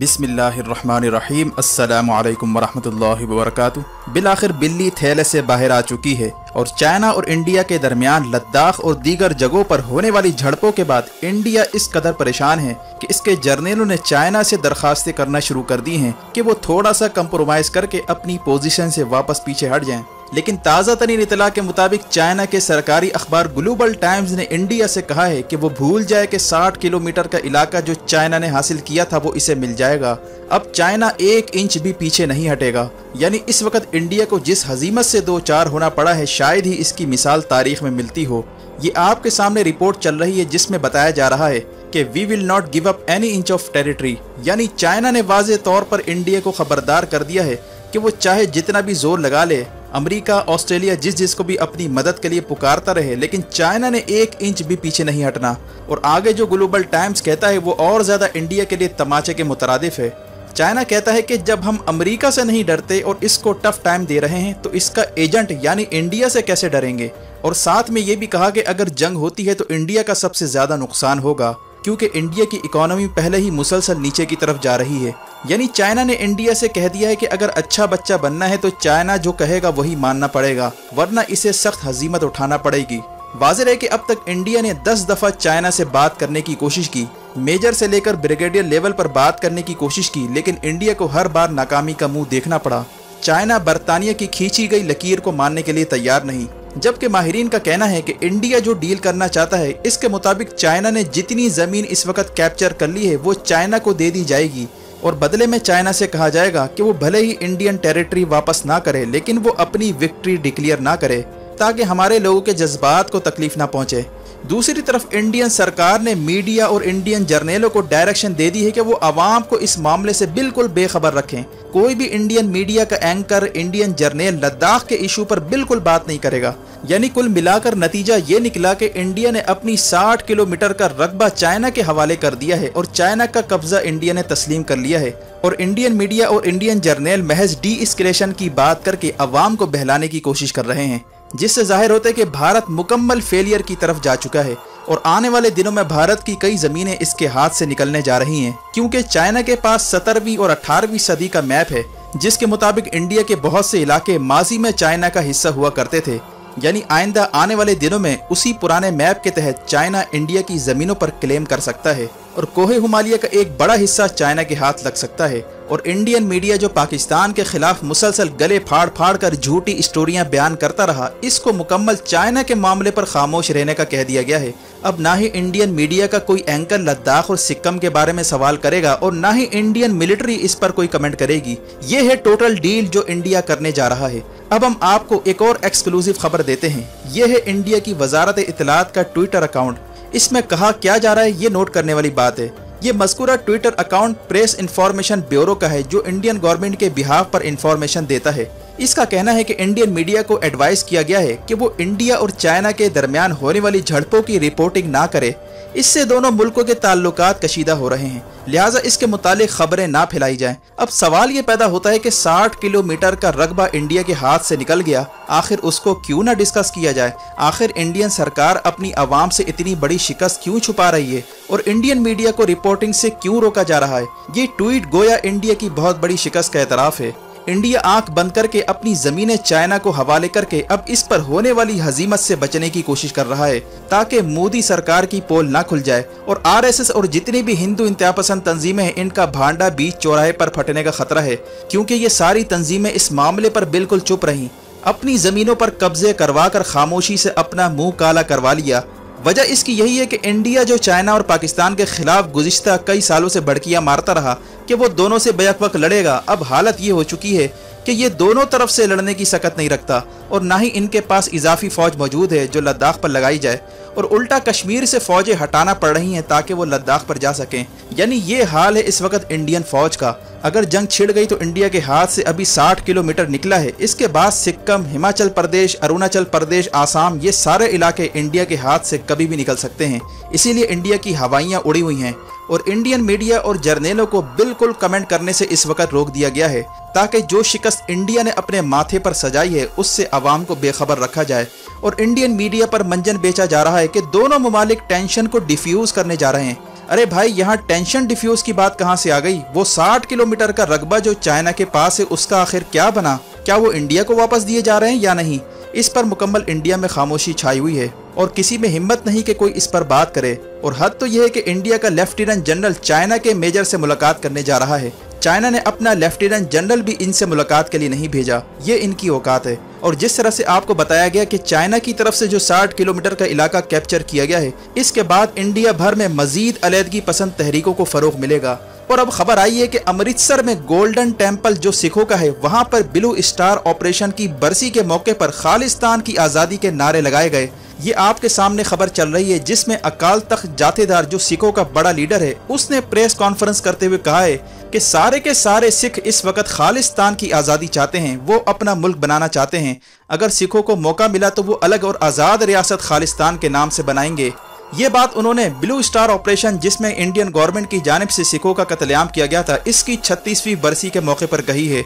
بسم اللہ الرحمن الرحیم۔ السلام علیکم ورحمۃ اللہ وبرکاتہ۔ بالآخر بلی تھیلے سے باہر آ چکی ہے اور چائنا اور انڈیا کے درمیان لداخ اور دیگر جگہوں پر ہونے والی جھڑپوں کے بعد انڈیا اس قدر پریشان ہے کہ اس کے جرنیلوں نے چائنا سے درخواستیں کرنا شروع کر دی ہیں کہ وہ تھوڑا سا کمپرومائز کر کے اپنی پوزیشن سے واپس پیچھے ہٹ جائیں۔ لیکن تازہ ترین اطلاع کے مطابق چائنا کے سرکاری اخبار گلوبل ٹائمز نے انڈیا سے کہا ہے کہ وہ بھول جائے کہ ساٹھ کلومیٹر کا علاقہ جو چائنا نے حاصل کیا تھا وہ اسے مل جائے گا۔ اب چائنا ایک انچ بھی پیچھے نہیں ہٹے گا۔ یعنی اس وقت انڈیا کو جس حزیمت سے دو چار ہونا پڑا ہے، شاید ہی اس کی مثال تاریخ میں ملتی ہو۔ یہ آپ کے سامنے رپورٹ چل رہی ہے جس میں بتایا جا رہا ہے کہ we will not give up any inch of territory یعنی چائنا نے واضح طور پر انڈیا کو خبردار کر دیا ہے کہ وہ چاہے جتنا بھی زور لگا لے۔ امریکہ، آسٹریلیا جس جس کو بھی اپنی مدد کے لیے پکارتا رہے، لیکن چائنا نے ایک انچ بھی پیچھے نہیں ہٹنا۔ اور آگے جو گلوبل ٹائمز کہتا ہے، وہ اور زیادہ انڈیا کے لیے تماچے کے مترادف ہے۔ چائنا کہتا ہے کہ جب ہم امریکہ سے نہیں ڈرتے اور اس کو ٹف ٹائم دے رہے ہیں، تو اس کا ایجنٹ یعنی انڈیا سے کیسے ڈریں گے؟ اور ساتھ میں یہ بھی کہا کہ اگر جنگ ہوتی ہے، تو انڈیا کا سب سے زیادہ نقصان ہوگا۔ کیونکہ انڈیا کی اکانومی پہلے ہی مسلسل نیچے کی طرف جا رہی ہے۔ یعنی چائنا نے انڈیا سے کہہ دیا ہے کہ اگر اچھا بچہ بننا ہے تو چائنا جو کہے گا وہی ماننا پڑے گا، ورنہ اسے سخت حزیمت اٹھانا پڑے گی۔ واضح ہے کہ اب تک انڈیا نے دس دفعہ چائنا سے بات کرنے کی کوشش کی۔ میجر سے لے کر بریگیڈیئر لیول پر بات کرنے کی کوشش کی، لیکن انڈیا کو ہر بار ناکامی کا منہ دیکھنا پڑا۔ چائنا برطانیہ کی کھینچی گئی لکیر کو ماننے کے لیے تیار نہیں۔ جبکہ ماہرین کا کہنا ہے کہ انڈیا جو ڈیل کرنا چاہتا ہے، اس کے مطابق چائنا نے جتنی زمین اس وقت کیپچر کر لی ہے، وہ چائنا کو دے دی جائے گی۔ اور بدلے میں چائنا سے کہا جائے گا کہ وہ بھلے ہی انڈین ٹیریٹری واپس نہ کرے، لیکن وہ اپنی وکٹری ڈکلیئر نہ کرے، تاکہ ہمارے لوگوں کے جذبات کو تکلیف نہ پہنچے۔ دوسری طرف انڈین سرکار نے میڈیا اور انڈین جرنیلوں کو ڈائریکشن دے دی ہے کہ وہ عوام کو اس معاملے سے بالکل بے خبر رکھیں۔ کوئی بھی انڈین میڈیا کا اینکر، انڈین جرنیل لداخ کے ایشو پر بالکل بات نہیں کرے گا۔ یعنی کل ملا کر نتیجہ یہ نکلا کہ انڈیا نے اپنی ساٹھ کلومیٹر کا رقبہ چائنا کے حوالے کر دیا ہے اور چائنا کا قبضہ انڈیا نے تسلیم کر لیا ہے۔ اور انڈین میڈیا اور انڈین جرنیل محض ڈی اسکلیشن کی بات کر کے عوام کو بہلانے کی کوشش کر رہے ہیں۔ جس سے ظاہر ہوتا ہے کہ بھارت مکمل فیلئر کی طرف جا چکا ہے اور آنے والے دنوں میں بھارت کی کئی زمینیں اس کے ہاتھ سے نکلنے جا رہی ہیں۔ کیونکہ چائنا کے پاس سترویں اور اٹھارہویں صدی کا میپ ہے، جس کے مطابق انڈیا کے بہت سے علاقے ماضی میں چائنا کا حصہ ہوا کرتے تھے۔ یعنی آئندہ آنے والے دنوں میں اسی پرانے میپ کے تحت چائنا انڈیا کی زمینوں پر کلیم کر سکتا ہے۔ اور کوہ ہمالیہ کا ایک بڑا حصہ چائنا کے ہاتھ لگ سکتا ہے اور انڈین میڈیا جو پاکستان کے خلاف مسلسل گلے پھاڑ پھاڑ کر جھوٹی اسٹوریاں بیان کرتا رہا، اس کو مکمل چائنا کے معاملے پر خاموش رہنے کا کہہ دیا گیا ہے۔ اب نہ ہی انڈین میڈیا کا کوئی اینکر لداخ اور سکم کے بارے میں سوال کرے گا اور نہ ہی انڈین ملٹری اس پر کوئی کمنٹ کرے گی۔ یہ ہے ٹوٹل ڈیل جو انڈیا کرنے جا رہا ہے۔ اب ہم آپ کو ایک اور ایکسکلوزیو خبر دیتے ہیں۔ یہ ہے انڈیا کی وزارت اطلاعات کا ٹویٹر اکاؤنٹ اس میں کہا کیا جا رہا ہے یہ نوٹ کرنے والی بات ہے۔ یہ مذکورہ Twitter account press information bureau کا ہے جو انڈین گورنمنٹ کے بہاف پر انفارمیشن دیتا ہے۔ اس کا کہنا ہے کہ انڈین میڈیا کو ایڈوائز کیا گیا ہے کہ وہ انڈیا اور چائنا کے درمیان ہونے والی جھڑپوں کی رپورٹنگ نہ کرے۔ اس سے دونوں ملکوں کے تعلقات کشیدہ ہو رہے ہیں۔ لہٰذا اس کے متعلق خبریں نہ پھیلائی جائیں۔ اب سوال یہ پیدا ہوتا ہے کہ ساٹھ کلومیٹر کا رقبہ انڈیا کے ہاتھ سے نکل گیا۔ آخر اس کو کیوں نہ ڈسکس کیا جائے؟ آخر انڈین سرکار اپنی عوام سے اتنی بڑی شکست کیوں چھپا رہی ہے؟ اور انڈین میڈیا کو رپورٹنگ سے کیوں روکا جا رہا ہے؟ یہ ٹویٹ گویا انڈیا کی بہت بڑی شکست کا اعتراف ہے۔ انڈیا آنکھ بند کر کے اپنی زمینیں چائنا کو حوالے کر کے اب اس پر ہونے والی حزیمت سے بچنے کی کوشش کر رہا ہے تاکہ مودی سرکار کی پول نہ کھل جائے اور آر ایس ایس اور جتنی بھی ہندو انتہا پسند تنظیمیں ہیں، ان کا بھانڈا بیچ چوراہے پر پھٹنے کا خطرہ ہے۔ کیونکہ یہ ساری تنظیمیں اس معاملے پر بالکل چپ رہیں۔ اپنی زمینوں پر قبضے کروا کر خاموشی سے اپنا منہ کالا کروا لیا۔ وجہ اس کی یہی ہے کہ انڈیا جو چائنا اور پاکستان کے خلاف گزشتہ کئی سالوں سے بڑکیاں مارتا رہا کہ وہ دونوں سے بیک وقت لڑے گا، اب حالت یہ ہو چکی ہے کہ یہ دونوں طرف سے لڑنے کی سکت نہیں رکھتا اور نہ ہی ان کے پاس اضافی فوج موجود ہے جو لداخ پر لگائی جائے اور الٹا کشمیر سے فوجیں ہٹانا پڑ رہی ہیں تاکہ وہ لداخ پر جا سکیں۔ یعنی یہ حال ہے اس وقت انڈین فوج کا۔ اگر جنگ چھڑ گئی تو انڈیا کے ہاتھ سے ابھی ساٹھ کلومیٹر نکلا ہے۔ اس کے بعد سکم، ہماچل پردیش، اروناچل پردیش، آسام، یہ سارے علاقے انڈیا کے ہاتھ سے کبھی بھی نکل سکتے ہیں۔ اسی لیے انڈیا کی ہوائیاں اڑی ہوئی ہیں اور انڈین میڈیا اور جرنیلوں کو بالکل کمنٹ کرنے سے اس وقت روک دیا گیا ہے۔ تاکہ جو شکست انڈیا نے اپنے ماتھے پر سجائی ہے، اس سے عوام کو بے خبر رکھا جائے۔ اور انڈین میڈیا پر منجن بیچا جا رہا ہے کہ دونوں ممالک ٹینشن کو ڈیفیوز کرنے جا رہے ہیں۔ ارے بھائی، یہاں ٹینشن ڈیفیوز کی بات کہاں سے آ گئی؟ وہ ساٹھ کلومیٹر کا رقبہ جو چائنا کے پاس ہے، اس کا آخر کیا بنا؟ کیا وہ انڈیا کو واپس دیے جا رہے ہیں یا نہیں؟ اس پر مکمل انڈیا میں خاموشی چھائی ہوئی ہے اور کسی میں ہمت نہیں کہ کوئی اس پر بات کرے۔ اور حد تو یہ ہے کہ انڈیا کا لیفٹیننٹ جنرل چائنا کے میجر سے ملاقات کرنے جا رہا ہے۔ چائنا نے اپنا لیفٹیننٹ جنرل بھی ان سے ملاقات کے لیے نہیں بھیجا۔ یہ ان کی اوقات ہے۔ اور جس طرح سے آپ کو بتایا گیا کہ چائنا کی طرف سے جو ساٹھ کلومیٹر کا علاقہ کیپچر کیا گیا ہے، اس کے بعد انڈیا بھر میں مزید علیحدگی پسند تحریکوں کو فروغ ملے گا۔ اور اب خبر آئی ہے کہ امرتسر میں گولڈن ٹیمپل جو سکھوں کا ہے، وہاں پر بلو اسٹار آپریشن کی برسی کے موقع پر خالستان کی آزادی کے نعرے لگائے گئے۔ یہ آپ کے سامنے خبر چل رہی ہے، جس میں اکال تخت جاتے دار جو سکھوں کا بڑا لیڈر ہے، اس نے پریس کانفرنس کرتے ہوئے کہا ہے کہ سارے کے سارے سکھ اس وقت خالستان کی آزادی چاہتے ہیں، وہ اپنا ملک بنانا چاہتے ہیں۔ اگر سکھوں کو موقع ملا تو وہ الگ اور آزاد ریاست خالستان کے نام سے بنائیں گے۔ یہ بات انہوں نے بلو اسٹار آپریشن جس میں انڈین گورنمنٹ کی جانب سے سکھوں کا قتل عام کیا گیا تھا، اس کی چھتیسویں برسی کے موقع پر کہی ہے۔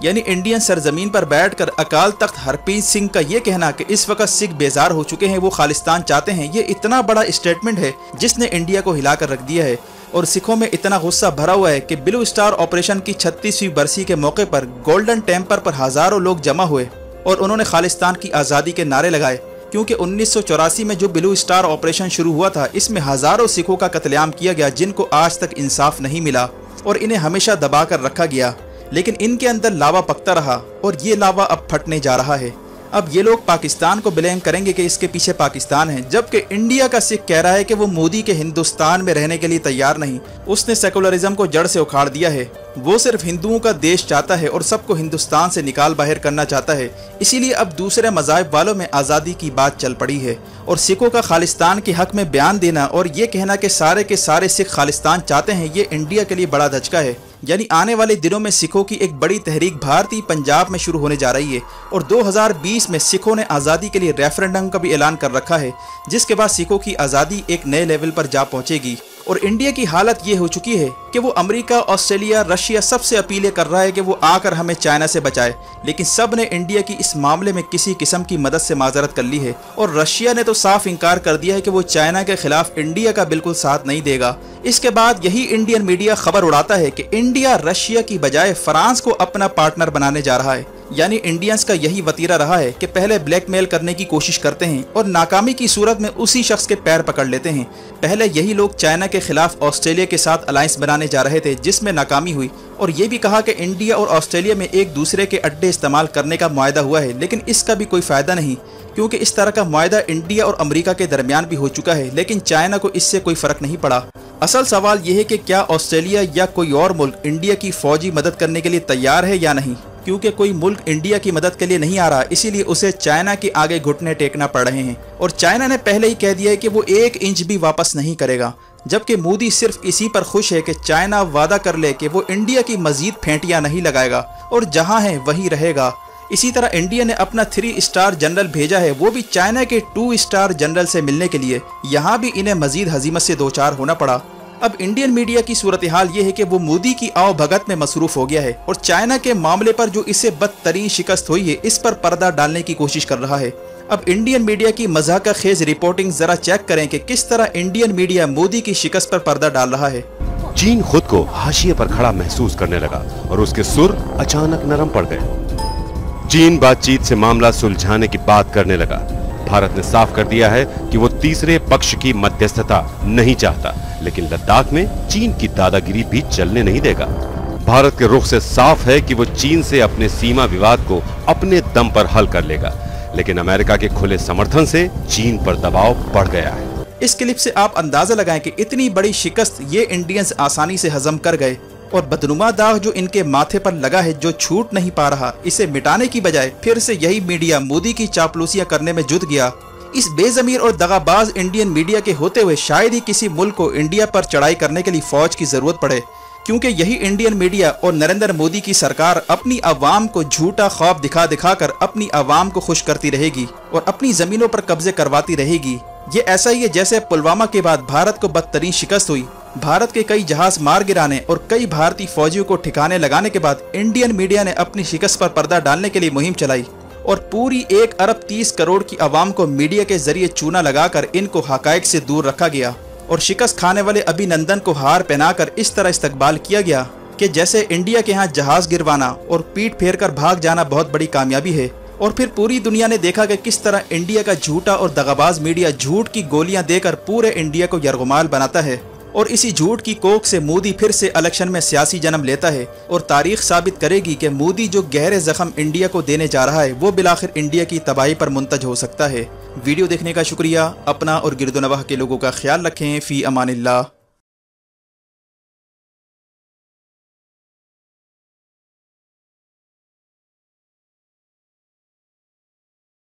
یعنی انڈین سرزمین پر بیٹھ کر اکال تخت ہرپیت سنگھ کا یہ کہنا کہ اس وقت سکھ بیزار ہو چکے ہیں، وہ خالستان چاہتے ہیں، یہ اتنا بڑا اسٹیٹمنٹ ہے جس نے انڈیا کو ہلا کر رکھ دیا ہے۔ اور سکھوں میں اتنا غصہ بھرا ہوا ہے کہ بلو اسٹار آپریشن کی چھتیسویں برسی کے موقع پر گولڈن ٹیمپر پر ہزاروں لوگ جمع ہوئے اور انہوں نے خالستان کی آزادی کے نعرے لگائے۔ کیونکہ انیس سو چوراسی میں جو بلو اسٹار آپریشن شروع ہوا تھا، اس میں ہزاروں سکھوں کا قتل عام کیا گیا جن کو آج تک انصاف نہیں ملا اور انہیں ہمیشہ دبا کر رکھا گیا، لیکن ان کے اندر لاوا پکتا رہا اور یہ لاوا اب پھٹنے جا رہا ہے۔ اب یہ لوگ پاکستان کو بلیم کریں گے کہ اس کے پیچھے پاکستان ہے جبکہ انڈیا کا سکھ کہہ رہا ہے کہ وہ مودی کے ہندوستان میں رہنے کے لیے تیار نہیں۔ اس نے سیکولرزم کو جڑ سے اکھاڑ دیا ہے۔ وہ صرف ہندوؤں کا دیش چاہتا ہے اور سب کو ہندوستان سے نکال باہر کرنا چاہتا ہے۔ اسی لیے اب دوسرے مذاہب والوں میں آزادی کی بات چل پڑی ہے۔ اور سکھوں کا خالستان کے حق میں بیان دینا اور یہ کہنا کہ سارے کے سارے سکھ خالستان چاہتے ہیں، یہ انڈیا کے لیے بڑا دھچکا ہے۔ یعنی آنے والے دنوں میں سکھوں کی ایک بڑی تحریک بھارتی پنجاب میں شروع ہونے جا رہی ہے اور دو ہزار بیس میں سکھوں نے آزادی کے لیے ریفرنڈم کا بھی اعلان کر رکھا ہے، جس کے بعد سکھوں کی آزادی ایک نئے لیول پر جا پہنچے گی۔ اور انڈیا کی حالت یہ ہو چکی ہے کہ وہ امریکہ، آسٹریلیا، رشیا سب سے اپیلیں کر رہا ہے کہ وہ آ کر ہمیں چائنا سے بچائے۔ لیکن سب نے انڈیا کی اس معاملے میں کسی قسم کی مدد سے معذرت کر لی ہے۔ اور رشیا نے تو صاف انکار کر دیا ہے کہ وہ چائنا کے خلاف انڈیا کا بالکل ساتھ نہیں دے گا۔ اس کے بعد یہی انڈین میڈیا خبر اڑاتا ہے کہ انڈیا، رشیا کی بجائے فرانس کو اپنا پارٹنر بنانے جا رہا ہے۔ یعنی انڈینز کا یہی وطیرہ رہا ہے کہ پہلے بلیک میل کرنے کی کوشش کرتے ہیں اور ناکامی کی صورت میں اسی شخص کے پیر پکڑ لیتے ہیں۔ پہلے یہی لوگ چائنا کے خلاف آسٹریلیا کے ساتھ الائنس بنانے جا رہے تھے، جس میں ناکامی ہوئی۔ اور یہ بھی کہا کہ انڈیا اور آسٹریلیا میں ایک دوسرے کے اڈے استعمال کرنے کا معاہدہ ہوا ہے، لیکن اس کا بھی کوئی فائدہ نہیں۔ کیونکہ اس طرح کا معاہدہ انڈیا اور امریکہ کے درمیان بھی ہو چکا ہے، لیکن چائنا کو اس سے کوئی فرق نہیں پڑا۔ اصل سوال یہ ہے کہ کیا آسٹریلیا یا کوئی اور ملک انڈیا کی فوجی مدد کرنے کے لیے تیار ہے یا نہیں؟ کیونکہ کوئی ملک انڈیا کی مدد کے لیے نہیں آ رہا، اسی لیے اسے چائنا کے آگے گھٹنے ٹیکنا پڑ رہے ہیں۔ اور چائنا نے پہلے ہی کہہ دیا ہے کہ وہ ایک انچ بھی واپس نہیں کرے گا۔ جبکہ مودی صرف اسی پر خوش ہے کہ چائنا وعدہ کر لے کہ وہ انڈیا کی مزید پھینٹیاں نہیں لگائے گا۔ اور جہاں ہے وہی رہے گا۔ اسی طرح انڈیا نے اپنا تھری اسٹار جنرل بھیجا ہے، وہ بھی چائنا کے ٹو اسٹار جنرل سے ملنے کے لیے۔ یہاں بھی انہیں مزید حزیمت سے دوچار ہونا پڑا۔ اب انڈین میڈیا کی صورتحال یہ ہے کہ وہ مودی کی آؤ بھگت میں مصروف ہو گیا ہے اور چائنا کے معاملے پر جو اسے بدترین شکست ہوئی ہے، اس پر پردہ ڈالنے کی کوشش کر رہا ہے۔ اب انڈین میڈیا کی مزاق خیز رپورٹنگ ذرا چیک کریں کہ کس طرح انڈین میڈیا مودی کی شکست پر پردہ ڈال رہا ہے۔ چین خود کو ہاشیے پر کھڑا محسوس کرنے لگا اور اس کے سر اچانک نرم پڑ گئے۔ چین بات چیت سے معاملہ سلجھانے کی بات کرنے لگا۔ بھارت نے صاف کر دیا ہے کہ وہ تیسرے پکش کی مدھیستھتا نہیں چاہتا۔ لیکن لداخ میں چین کی دادا گیری بھی چلنے نہیں دے گا۔ بھارت کے رخ سے صاف ہے کہ وہ چین سے اپنے سیما وواد کو اپنے دم پر حل کر لے گا۔ لیکن امریکہ کے کھلے سمرتھن سے چین پر دباؤ بڑھ گیا ہے۔ اس کلپ سے آپ اندازہ لگائیں کہ اتنی بڑی شکست یہ انڈینز آسانی سے ہضم کر گئے اور بدنما داغ جو ان کے ماتھے پر لگا ہے جو چھوٹ نہیں پا رہا، اسے مٹانے کی بجائے پھر سے یہی میڈیا مودی کی چاپلوسیاں کرنے میں جد گیا۔ اس بے ضمیر اور دغاباز انڈین میڈیا کے ہوتے ہوئے شاید ہی کسی ملک کو انڈیا پر چڑھائی کرنے کے لیے فوج کی ضرورت پڑے۔ کیونکہ یہی انڈین میڈیا اور نریندر مودی کی سرکار اپنی عوام کو جھوٹا خواب دکھا دکھا کر اپنی عوام کو خوش کرتی رہے گی اور اپنی زمینوں پر قبضے کرواتی رہے گی۔ یہ ایسا ہی ہے جیسے پلوامہ کے بعد بھارت کو بدترین شکست ہوئی۔ بھارت کے کئی جہاز مار گرانے اور کئی بھارتی فوجیوں کو ٹھکانے لگانے کے بعد انڈین میڈیا نے اپنی شکست پر پردہ ڈالنے کے لیے مہم چلائی۔ اور پوری ایک ارب تیس کروڑ کی عوام کو میڈیا کے ذریعے چونا لگا کر ان کو حقائق سے دور رکھا گیا اور شکست کھانے والے ابھی نندن کو ہار پہنا کر اس طرح استقبال کیا گیا کہ جیسے انڈیا کے ہاں جہاز گروانا اور پیٹ پھیر کر بھاگ جانا بہت بڑی کامیابی ہے اور پھر پوری دنیا نے دیکھا کہ کس طرح انڈیا کا جھوٹا اور دغاباز میڈیا جھوٹ کی گولیاں دے کر پورے انڈیا کو یرغمال بناتا ہے۔ اور اسی جھوٹ کی کوک سے مودی پھر سے الیکشن میں سیاسی جنم لیتا ہے اور تاریخ ثابت کرے گی کہ مودی جو گہرے زخم انڈیا کو دینے جا رہا ہے، وہ بلاخر انڈیا کی تباہی پر منتج ہو سکتا ہے۔ ویڈیو دیکھنے کا شکریہ۔ اپنا اور گرد و نواح کے لوگوں کا خیال رکھیں۔ فی امان اللہ۔